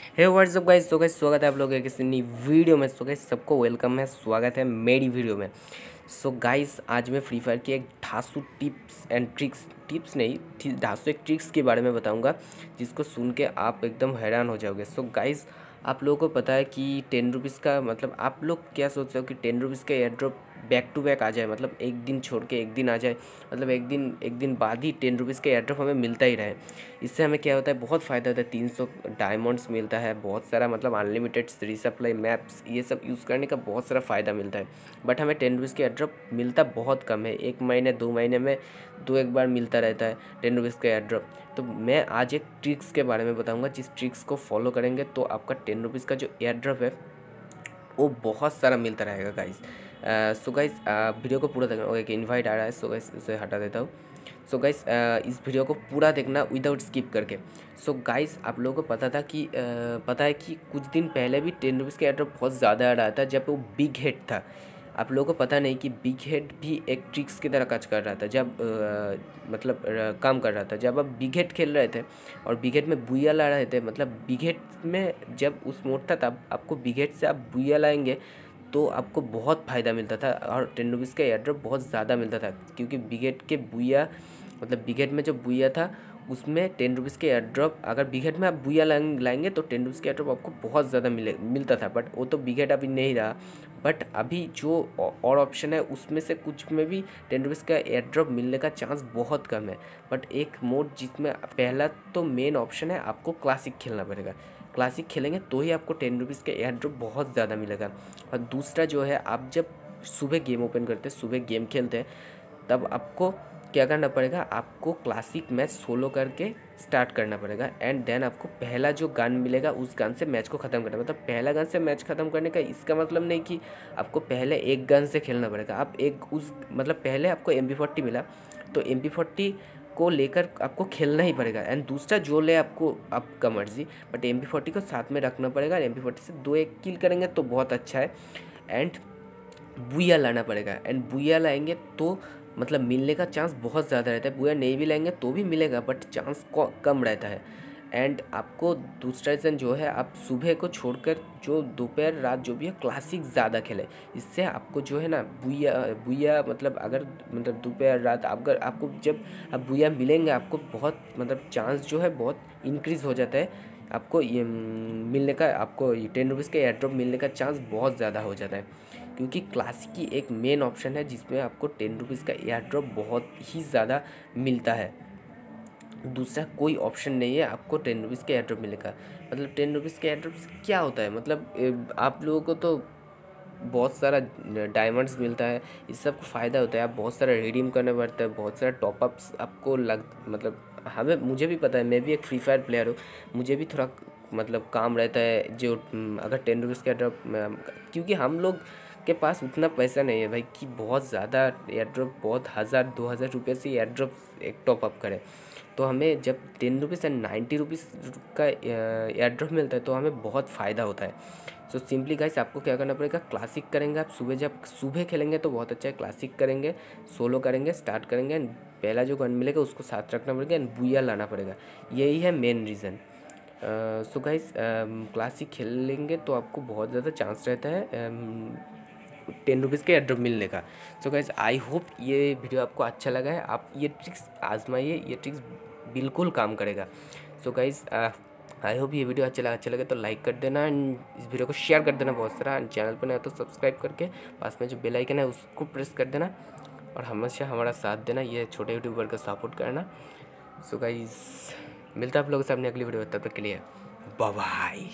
हे what's up guys तो guys स्वागत है आप लोगों किसी नई वीडियो में। सो गाइस सबको वेलकम है, स्वागत है मेरी वीडियो में। सो so गाइस आज मैं फ्री फायर की एक ढासू टिप्स एंड ट्रिक्स टिप्स नहीं ढासू एक ट्रिक्स के बारे में बताऊँगा, जिसको सुन के आप एकदम हैरान हो जाओगे। सो so गाइस आप लोगों को पता है कि टेन रुपीज़ का मतलब आप लोग क्या सोचते हो कि टेन रुपीज़ का air drop back to back आ जाए मतलब एक दिन छोड़ के एक दिन आ जाए मतलब एक दिन एक दिन बाद ही टेन रुपीज़ का एयर ड्रॉप हमें मिलता ही रहे। इससे हमें क्या होता है, बहुत फ़ायदा होता है, तीन सौ डायमंड्स मिलता है, बहुत सारा मतलब अनलिमिटेड रिसप्लाई मैप्स ये सब यूज़ करने का बहुत सारा फ़ायदा मिलता है। बट हमें टेन रुपीज़ का एयरड्रॉप मिलता बहुत कम है, एक महीने, दो महीने में दो एक बार मिलता रहता है टेन रुपीज़ का एयर ड्रॉप तो मैं आज एक ट्रिक्स के बारे में बताऊँगा, जिस ट्रिक्स को फॉलो करेंगे तो आपका टेन रुपीज़ का जो एयर ड्रॉप है वो बहुत सारा मिलता रहेगा गाइस सो गाइस वीडियो को पूरा देखना। ओके इनवाइट आ रहा है सो गाइस उसे हटा देता हूँ। सो so गाइस इस वीडियो को पूरा देखना विदाउट स्किप करके। सो so गाइस आप लोगों को पता था कि uh, पता है कि कुछ दिन पहले भी टेन रुपीज़ का एड्रॉप बहुत ज़्यादा आ रहा था जब वो बिग हेड था। आप लोगों को पता नहीं कि बिग हेड भी एक ट्रिक्स की तरह काज कर रहा था जब आ, मतलब आ, काम कर रहा था। जब आप बिग हेड खेल रहे थे और बिग हेड में बुया ला रहे थे मतलब बिग हेड में जब उस मोड था तब आपको बिग हेड से आप बुया लाएँगे तो आपको बहुत फ़ायदा मिलता था और टेन रुपीज़ का एयरड्रॉप बहुत ज़्यादा मिलता था क्योंकि बिगेट के बुया मतलब बिगेट में जो बुया था उसमें टेन रुपीज़ के एयर ड्रॉप अगर बिगेट में आप बुया लाएँगे तो टेन रुपीज़ के एयर ड्रॉप आपको बहुत ज़्यादा मिले, मिलता था बट वो तो बिघेट अभी नहीं रहा। बट अभी जो और ऑप्शन है, उसमें से कुछ में भी टेन रुपीज़ का एयर ड्रॉप मिलने का चांस बहुत कम है। बट एक मोड जिसमें पहला तो मेन ऑप्शन है, आपको क्लासिक खेलना पड़ेगा। क्लासिक खेलेंगे तो ही आपको टेन रुपीज़ का एयर ड्रॉप बहुत ज़्यादा मिलेगा। और दूसरा जो है, आप जब सुबह गेम ओपन करते हैं, सुबह गेम खेलते हैं, तब आपको क्या करना पड़ेगा? आपको क्लासिक मैच सोलो करके स्टार्ट करना पड़ेगा। एंड देन आपको पहला जो गान मिलेगा, उस गान से मैच को ख़त्म करना। मतलब पहला गान से मैच ख़त्म करने का इसका मतलब नहीं कि आपको पहले एक गन से खेलना पड़ेगा। आप एक उस मतलब पहले आपको एम मिला तो एम को लेकर आपको खेलना ही पड़ेगा। एंड दूसरा जो ले आपको, आपका मर्ज़ी बट एम को साथ में रखना पड़ेगा। एम फोर्टी से दो एक किल करेंगे तो बहुत अच्छा है। एंड बुया लाना पड़ेगा। एंड बुया लाएँगे तो मतलब मिलने का चांस बहुत ज़्यादा रहता है। बुया नहीं भी लाएँगे तो भी मिलेगा बट चांस कम रहता है। एंड आपको दूसरा रीज़न जो है, आप सुबह को छोड़कर जो दोपहर रात जो भी है क्लासिक ज़्यादा खेलें। इससे आपको जो है ना बुया बुया मतलब अगर मतलब दोपहर रात अगर आपको जब, आप बुया मिलेंगे, आपको बहुत मतलब चांस जो है बहुत इंक्रीज़ हो जाता है। आपको ये मिलने का, आपको टेन रुपीज़ का एयर ड्रॉप मिलने का चांस बहुत ज़्यादा हो जाता है। क्योंकि क्लासिक की एक मेन ऑप्शन है जिसमें आपको टेन रुपीज़ का एयर ड्रॉप बहुत ही ज़्यादा मिलता है। दूसरा कोई ऑप्शन नहीं है आपको टेन रुपीज़ का एयरड्रॉप मिलेगा मतलब टेन रुपीज़ के एयरड्रॉप क्या होता है? मतलब आप लोगों को तो बहुत सारा डायमंड्स मिलता है, इस सबको फ़ायदा होता है। आप बहुत सारा रिडीम करना पड़ता है, बहुत सारा टॉपअप्स आपको लग मतलब हमें, मुझे भी पता है, मैं भी एक फ्री फायर प्लेयर हूँ। मुझे भी थोड़ा मतलब काम रहता है, जो अगर टेन रुपीज़ का ड्रॉप क्योंकि हम लोग के पास उतना पैसा नहीं है भाई, कि बहुत ज़्यादा एयर ड्रॉप बहुत हज़ार, दो हज़ार रुपये से एयर ड्रॉप एक टॉप अप करें। तो हमें जब ten rupees and ninety rupees का एयर ड्रॉप मिलता है तो हमें बहुत फ़ायदा होता है। सो सिंपली गाइस आपको क्या करना पड़ेगा? क्लासिक करेंगे आप। सुबह जब, सुबह खेलेंगे तो बहुत अच्छा है। क्लासिक करेंगे सोलो करेंगे स्टार्ट करेंगे एंड पहला जो गन मिलेगा उसको साथ रखना पड़ेगा एंड बुया लाना पड़ेगा। यही है main reason so guys classic खेलेंगे तो आपको बहुत ज़्यादा चांस रहता है। टेन रुपीज़ के एड्रॉप मिलने का। सो गाइज़ आई होप ये वीडियो आपको अच्छा लगा है। आप ये ट्रिक्स आजमाइए, ये ट्रिक्स बिल्कुल काम करेगा। सो गाइज़ आई होप ये वीडियो अच्छा लगा अच्छा लगे तो लाइक कर देना एंड इस वीडियो को शेयर कर देना बहुत सारा। एंड चैनल पर नया तो सब्सक्राइब करके पास में जो बेल आइकन है उसको प्रेस कर देना और हमेशा हमारा साथ देना, ये छोटे यूट्यूबर का सपोर्ट करना। सो गाइज़ मिलता है आप लोगों से अपनी अगली वीडियो तब तक के लिए बाय